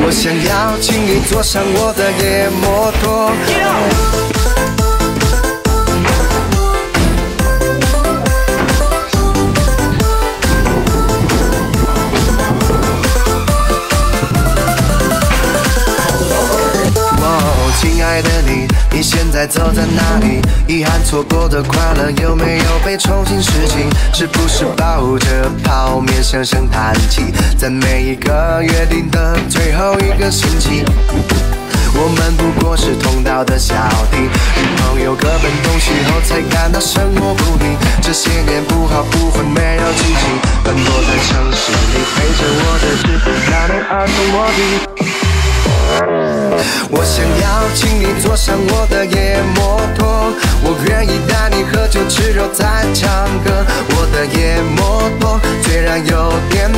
我想要请你坐上我的野摩托。哦，亲爱的你，在走在哪里？遗憾错过的快乐有没有被重新拾起？是不是抱着泡面声声叹气？在每一个约定的最后一个星期，我们不过是同道的小弟，与朋友各奔东西后才感到生活不易。这些年不好不坏没有激情，奔波在城市里陪着我的是那年儿童我的。我想要请你坐上我的野摩托，我愿意带你喝酒吃肉再唱歌。我的野摩托虽然有点